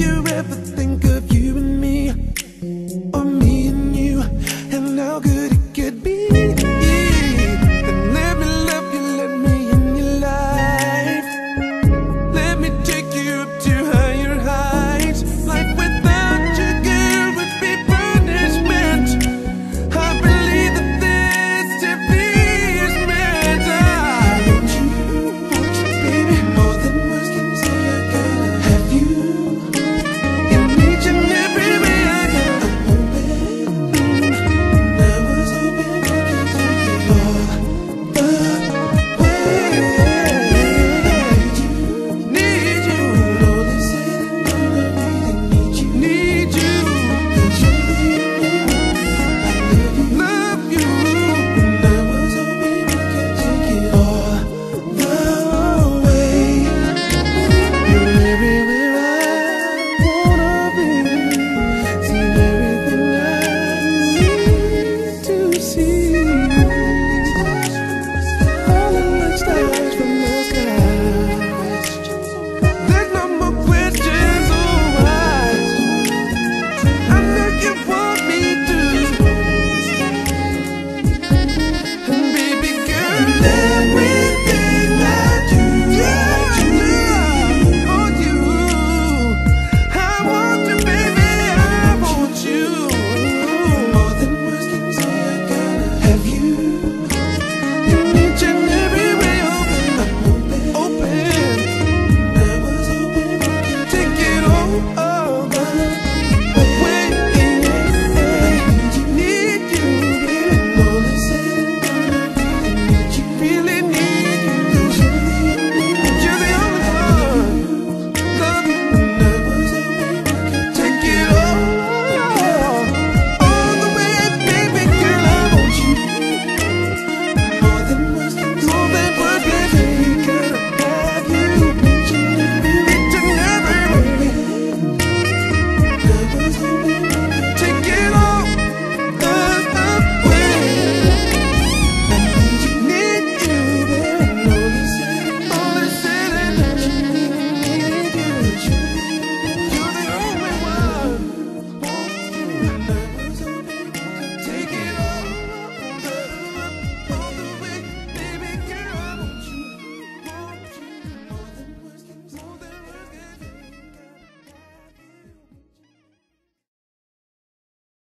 you ever think of